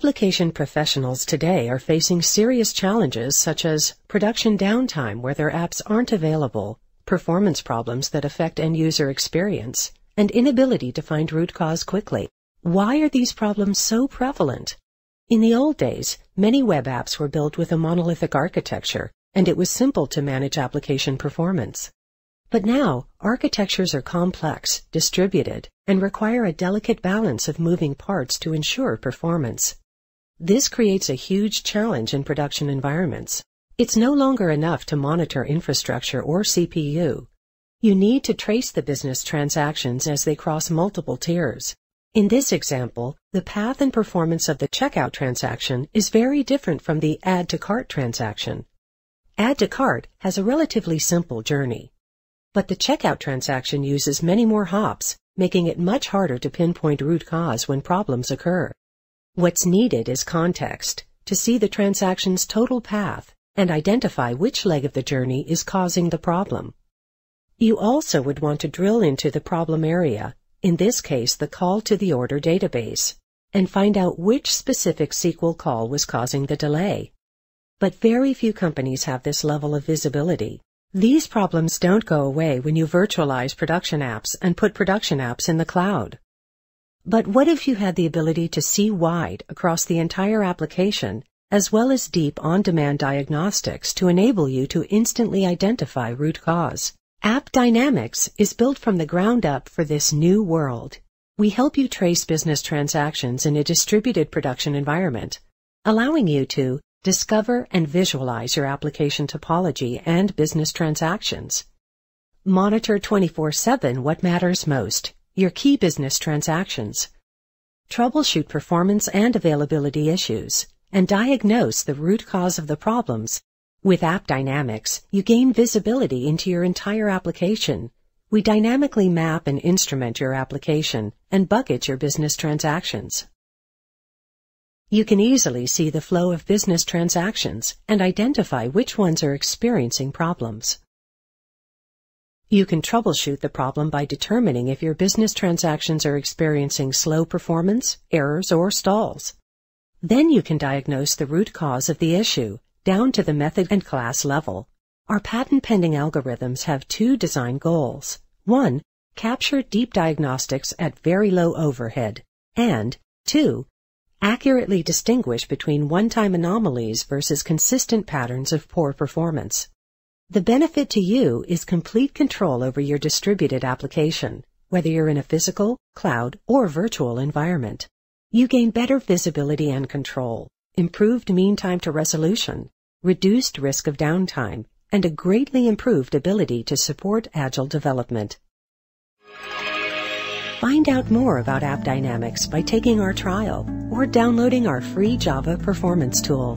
Application professionals today are facing serious challenges such as production downtime where their apps aren't available, performance problems that affect end user experience, and inability to find root cause quickly. Why are these problems so prevalent? In the old days, many web apps were built with a monolithic architecture, and it was simple to manage application performance. But now, architectures are complex, distributed, and require a delicate balance of moving parts to ensure performance. This creates a huge challenge in production environments. It's no longer enough to monitor infrastructure or CPU. You need to trace the business transactions as they cross multiple tiers. In this example, the path and performance of the checkout transaction is very different from the add to cart transaction. Add to cart has a relatively simple journey. But the checkout transaction uses many more hops, making it much harder to pinpoint root cause when problems occur. What's needed is context to see the transaction's total path and identify which leg of the journey is causing the problem. You also would want to drill into the problem area, in this case the call to the order database, and find out which specific SQL call was causing the delay. But very few companies have this level of visibility. These problems don't go away when you virtualize production apps and put production apps in the cloud. But what if you had the ability to see wide across the entire application, as well as deep on-demand diagnostics to enable you to instantly identify root cause? AppDynamics is built from the ground up for this new world. We help you trace business transactions in a distributed production environment, allowing you to Discover and visualize your application topology and business transactions. Monitor 24-7 what matters most, your key business transactions. Troubleshoot performance and availability issues, and diagnose the root cause of the problems. With AppDynamics, you gain visibility into your entire application. We dynamically map and instrument your application and bucket your business transactions. You can easily see the flow of business transactions and identify which ones are experiencing problems. You can troubleshoot the problem by determining if your business transactions are experiencing slow performance, errors, or stalls. Then you can diagnose the root cause of the issue down to the method and class level. Our patent pending algorithms have two design goals. One, capture deep diagnostics at very low overhead. And two, accurately distinguish between one-time anomalies versus consistent patterns of poor performance. The benefit to you is complete control over your distributed application, whether you're in a physical, cloud, or virtual environment. You gain better visibility and control, improved mean time to resolution, reduced risk of downtime, and a greatly improved ability to support agile development. Find out more about AppDynamics by taking our trial or downloading our free Java performance tool.